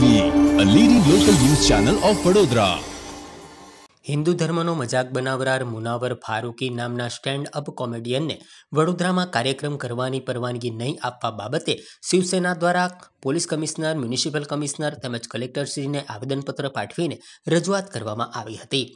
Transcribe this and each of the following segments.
a leading local news channel of Vadodara Hindu ધર્મનો મજાક બનાવનાર મુનાવર ફારૂકી નામના સ્ટેન્ડ અપ કોમેડિયનને વડોદરામાં કાર્યક્રમ કરવાની પરવાનગી નહીં આપવા બાબતે શિવસેના દ્વારા પોલીસ કમિશનર, મ્યુનિસિપલ કમિશનર તેમજ કલેક્ટરશ્રીને આવેદનપત્ર પાઠવીને રજૂઆત કરવામાં આવી હતી.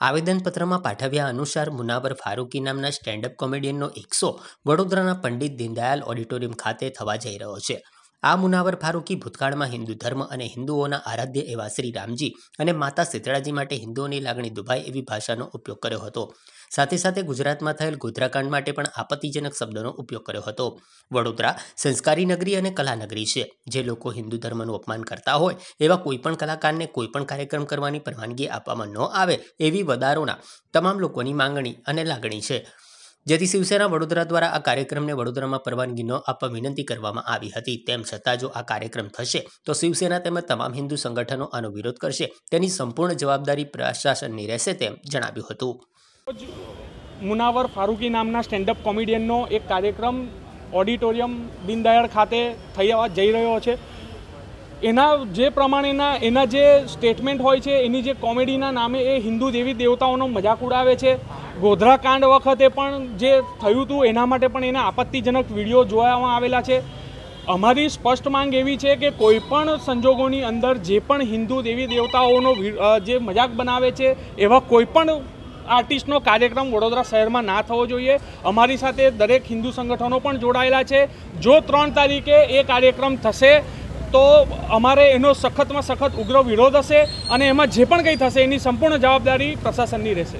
આવેદનપત્રમાં પાઠવ્યા અનુસાર મુનાવર ફારૂકી નામના સ્ટેન્ડઅપ કોમેડિયનનો એકસો વડોદરાના પંડિત દીનદયાલ ઓડિટોરિયમ ખાતે થવા જઈ રહ્યો છે. આ મુનાવર ફારૂકી ભૂતકાળમાં હિન્દુ ધર્મ અને હિન્દુઓના આરાધ્ય એવા શ્રી રામજી અને માતા શીતળાજી માટે હિન્દુઓની લાગણી દુભાય એવી ભાષાનો ઉપયોગ કર્યો હતો. સાથે સાથે ગુજરાતમાં થયેલ ગોધરાકાંડ માટે પણ આપત્તિજનક શબ્દોનો ઉપયોગ કર્યો હતો. વડોદરા સંસ્કારી નગરી અને કલાનગરી છે, જે લોકો હિન્દુ ધર્મનું અપમાન કરતા હોય એવા કોઈપણ કલાકારને કોઈપણ કાર્યક્રમ કરવાની પરવાનગી આપવામાં ન આવે એવી વદારોના તમામ લોકોની માંગણી અને લાગણી છે. જેથી શિવસેના વડોદરા દ્વારા આ કાર્યક્રમને વડોદરામાં પરવાનગી ન આપવા વિનંતી કરવામાં આવી હતી. તેમ છતાં જો આ કાર્યક્રમ થશે, તો શિવસેના તેમજ તમામ હિન્દુ સંગઠનો આનો વિરોધ કરશે. તેની સંપૂર્ણ જવાબદારી પ્રશાસનની રહેશે તેમ જણાવ્યું હતું. મુનાવર ફારૂકી નામના સ્ટેન્ડઅપ કોમેડિયનનો એક કાર્યક્રમ ઓડિટોરિયમ દીનદયાળ ખાતે થયા જઈ રહ્યો છે. એના જે પ્રમાણેના, એના જે સ્ટેટમેન્ટ હોય છે, એની જે કોમેડીના નામે એ હિન્દુ દેવી દેવતાઓનો મજાક ઉડાવે છે. ગોધરા કાંડ વખતે પણ જે થયું હતું, એના માટે પણ એના આપત્તિજનક વીડિયો જોવામાં આવેલા છે. અમારી સ્પષ્ટ માંગ એવી છે કે કોઈ પણ સંજોગોની અંદર જે પણ હિન્દુ દેવી દેવતાઓનો જે મજાક બનાવે છે, એવા કોઈ પણ આર્ટિસ્ટનો કાર્યક્રમ વડોદરા શહેરમાં ના થવો જોઈએ. અમારી સાથે દરેક હિન્દુ સંગઠનો પણ જોડાયેલા છે. જો ત્રણ તારીખે એ કાર્યક્રમ થશે, તો અમારે એનો સખતમાં સખત ઉગ્ર વિરોધ હશે અને એમાં જે પણ કંઈ થશે એની સંપૂર્ણ જવાબદારી પ્રશાસનની રહેશે.